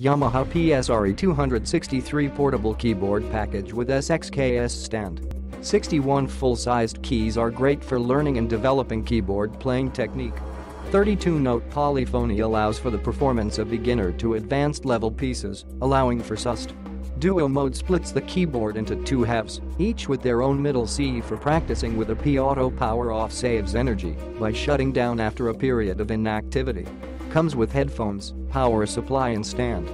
Yamaha PSRE 263 portable keyboard package with SXKS stand. 61 full-sized keys are great for learning and developing keyboard playing technique. 32-note polyphony allows for the performance of beginner to advanced level pieces, allowing for SUST. Duo mode splits the keyboard into two halves, each with their own middle C for practicing with a P auto power off saves energy by shutting down after a period of inactivity. Comes with headphones, power supply and stand.